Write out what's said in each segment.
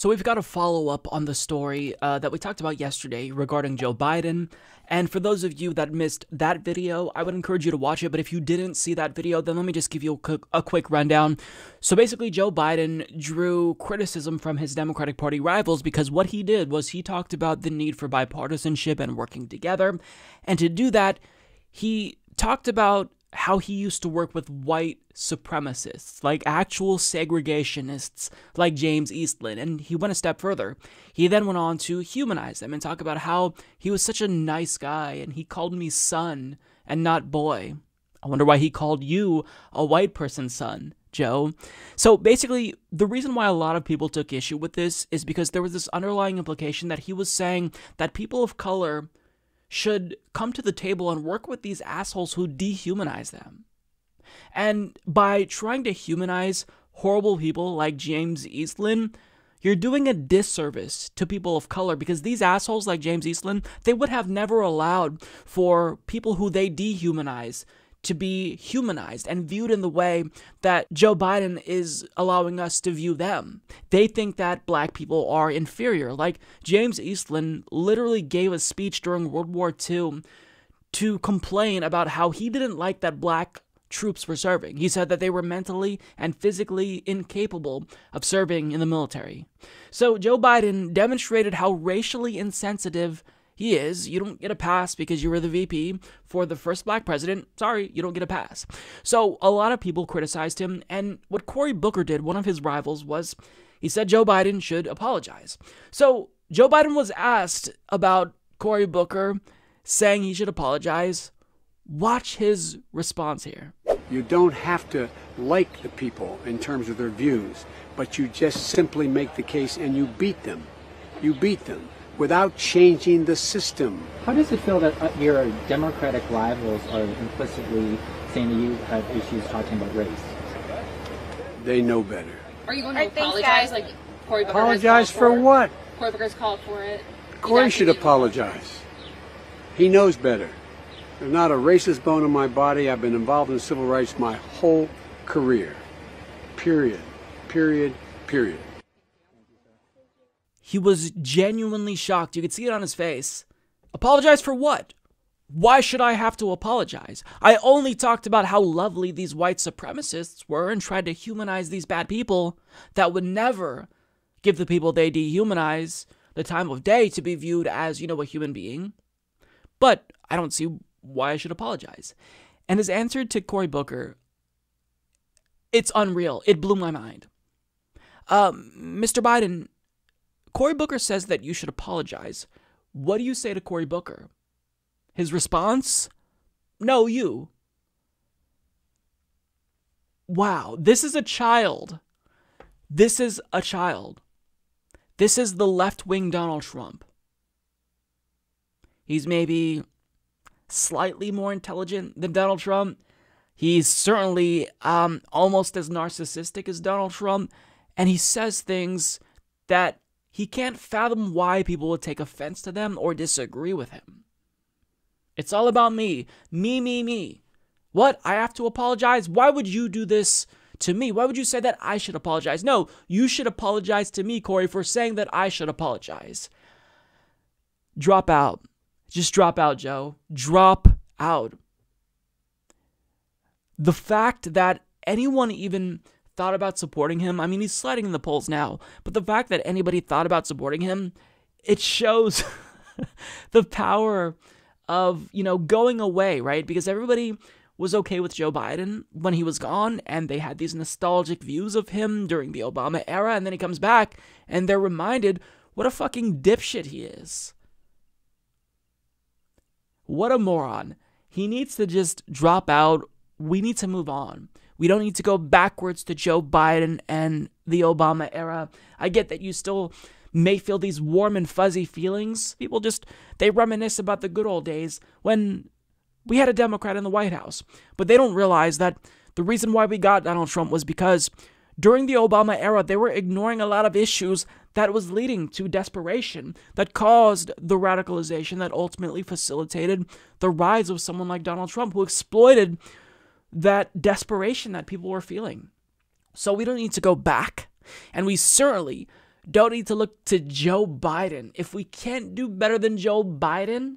So we've got a follow up on the story uh, that we talked about yesterday regarding Joe Biden. And for those of you that missed that video, I would encourage you to watch it. But if you didn't see that video, then let me just give you a quick, a quick rundown. So basically, Joe Biden drew criticism from his Democratic Party rivals because what he did was he talked about the need for bipartisanship and working together. And to do that, he talked about how he used to work with white supremacists, like actual segregationists like James Eastland, and he went a step further. He then went on to humanize them and talk about how he was such a nice guy and he called me son and not boy. I wonder why he called you a white person's son, Joe. So basically, the reason why a lot of people took issue with this is because there was this underlying implication that he was saying that people of color should come to the table and work with these assholes who dehumanize them. And by trying to humanize horrible people like James Eastland, you're doing a disservice to people of color because these assholes like James Eastland, they would have never allowed for people who they dehumanize to be humanized and viewed in the way that Joe Biden is allowing us to view them. They think that black people are inferior. Like James Eastland literally gave a speech during World War II to complain about how he didn't like that black troops were serving. He said that they were mentally and physically incapable of serving in the military. So Joe Biden demonstrated how racially insensitive he is. You don't get a pass because you were the VP for the first black president. Sorry, you don't get a pass. So a lot of people criticized him, and what Cory Booker did, one of his rivals, was he said Joe Biden should apologize. So Joe Biden was asked about Cory Booker saying he should apologize. Watch his response here. You don't have to like the people in terms of their views, but you just simply make the case and you beat them. You beat them without changing the system. How does it feel that uh, your Democratic rivals are implicitly saying that you have issues talking about race? They know better. Are you going to apologize like Cory Booker Apologize for, for what? Cory Booker's called for it. Cory should apologize. He knows better. There's not a racist bone in my body. I've been involved in civil rights my whole career. Period. Period. Period. He was genuinely shocked. You could see it on his face. Apologize for what? Why should I have to apologize? I only talked about how lovely these white supremacists were and tried to humanize these bad people that would never give the people they dehumanize the time of day to be viewed as, you know, a human being. But I don't see why I should apologize. And his answer to Cory Booker, it's unreal. It blew my mind. Um, Mr. Biden, Cory Booker says that you should apologize. What do you say to Cory Booker? His response? No, you. Wow, this is a child. This is a child. This is the left wing Donald Trump. He's maybe slightly more intelligent than Donald Trump. He's certainly um, almost as narcissistic as Donald Trump. And he says things that he can't fathom why people would take offense to them or disagree with him. It's all about me. Me, me, me. What? I have to apologize? Why would you do this to me? Why would you say that I should apologize? No, you should apologize to me, Cory, for saying that I should apologize. Drop out. Just drop out, Joe. Drop out. The fact that anyone even thought about supporting him, I mean, he's sliding in the polls now, but the fact that anybody thought about supporting him, it shows the power of, you know, going away, right? Because everybody was okay with Joe Biden when he was gone, and they had these nostalgic views of him during the Obama era, and then he comes back, and they're reminded what a fucking dipshit he is. What a moron. He needs to just drop out. We need to move on. We don't need to go backwards to Joe Biden and the Obama era. I get that you still may feel these warm and fuzzy feelings. People just they reminisce about the good old days when we had a Democrat in the White House. But they don't realize that the reason why we got Donald Trump was because during the Obama era, they were ignoring a lot of issues that was leading to desperation that caused the radicalization that ultimately facilitated the rise of someone like Donald Trump, who exploited that desperation that people were feeling. So we don't need to go back, and we certainly don't need to look to Joe Biden. If we can't do better than Joe Biden,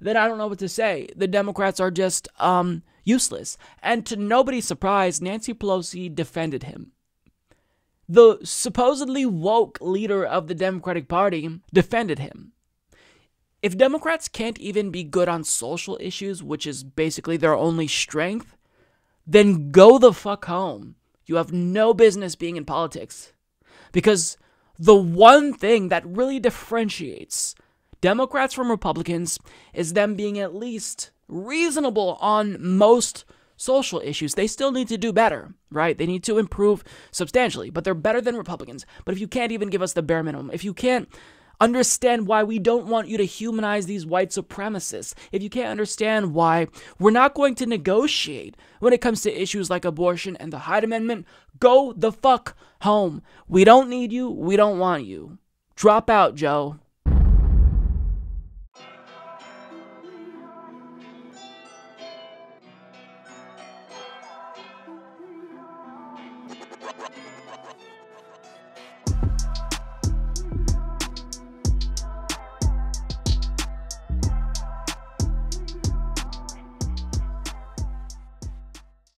then I don't know what to say. The Democrats are just um, useless. And to nobody's surprise, Nancy Pelosi defended him. The supposedly woke leader of the Democratic Party defended him. If Democrats can't even be good on social issues, which is basically their only strength, then go the fuck home. You have no business being in politics. Because the one thing that really differentiates Democrats from Republicans is them being at least reasonable on most social issues. They still need to do better, right? They need to improve substantially, but they're better than Republicans. But if you can't even give us the bare minimum, if you can't understand why we don't want you to humanize these white supremacists, if you can't understand why we're not going to negotiate when it comes to issues like abortion and the Hyde Amendment, go the fuck home. We don't need you. We don't want you. Drop out, Joe.